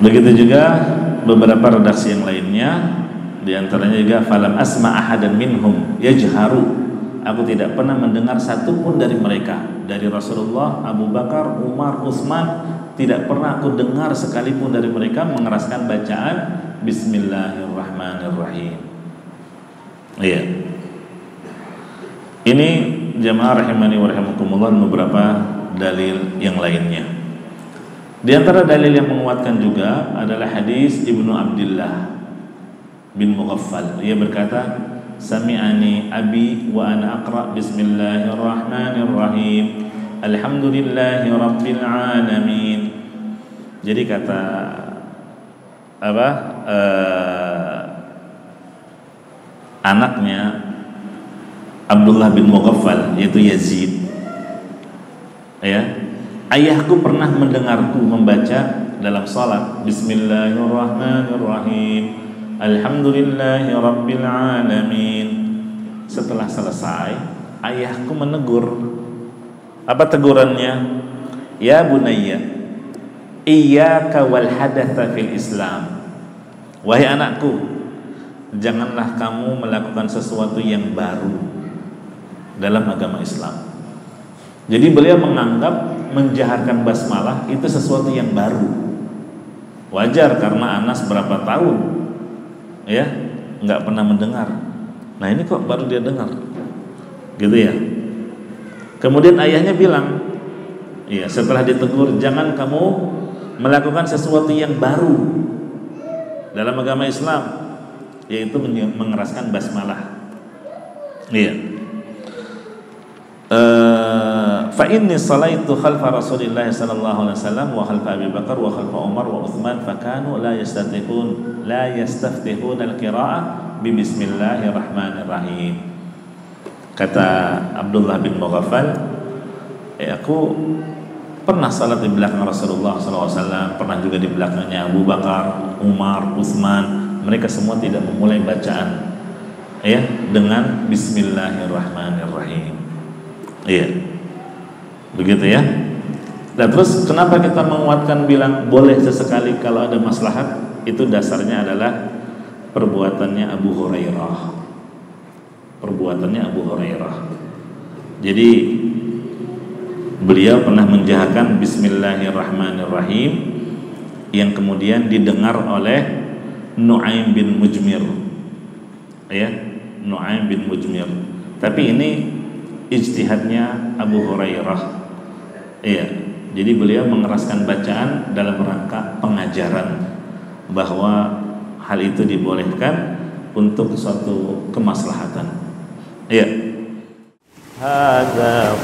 Begitu juga beberapa redaksi yang lainnya di antaranya juga falam asma ahadan minhum yajharu. Aku tidak pernah mendengar satu pun dari mereka Dari Rasulullah, Abu Bakar, Umar, Utsman Tidak pernah aku dengar sekalipun dari mereka Mengeraskan bacaan Bismillahirrahmanirrahim. Iya. Ini jamaah rahimani wa rahimakumullah Beberapa dalil yang lainnya Di antara dalil yang menguatkan juga Adalah hadis Ibnu Abdullah bin Mughaffal. Ia berkata sami'ani abi wa ana aqra. Bismillahirrahmanirrahim. Alhamdulillahi rabbil alamin. Jadi kata apa uh, anaknya Abdullah bin Mughaffal yaitu Yazid. Ya ayahku pernah mendengarku membaca dalam salat Bismillahirrahmanirrahim. Alhamdulillahi Rabbil Alamin. Setelah selesai Ayahku menegur. Apa tegurannya? Ya bunayya Iyaka wal hadatha fil Islam. Wahai anakku Janganlah kamu melakukan sesuatu yang baru Dalam agama Islam. Jadi beliau menganggap Menjaharkan basmalah Itu sesuatu yang baru. Wajar karena Anas berapa tahun ya nggak pernah mendengar. Nah ini kok baru dia dengar? Gitu ya. Kemudian ayahnya bilang ya setelah ditegur jangan kamu melakukan sesuatu yang baru dalam agama Islam yaitu mengeraskan basmalah. Iya fa inni salaitu khalfa Rasulillah sallallahu alaihi wasallam wa khalfa Abi Bakar wa khalfa Umar wa Uthman fa kanu la yastatihun la yastaftihun al-qira'ah bi bismillahirrahmanirrahim. Kata Abdullah bin Mughaffal eh, aku pernah salat di belakang Rasulullah SAW pernah juga di belakangnya Abu Bakar, Umar, Uthman. Mereka semua tidak memulai bacaan ya dengan Bismillahirrahmanirrahim. Iya Begitu ya. Dan terus kenapa kita menguatkan bilang boleh sesekali kalau ada maslahat? Itu dasarnya adalah perbuatannya Abu Hurairah. Perbuatannya Abu Hurairah. Jadi beliau pernah menjahakan Bismillahirrahmanirrahim yang kemudian didengar oleh Nuaim bin Mujmir. Ya, Nuaim bin Mujmir. Tapi ini ijtihadnya Abu Hurairah Iya, jadi beliau mengeraskan bacaan dalam rangka pengajaran bahwa hal itu dibolehkan untuk suatu kemaslahatan. Iya. Hadza.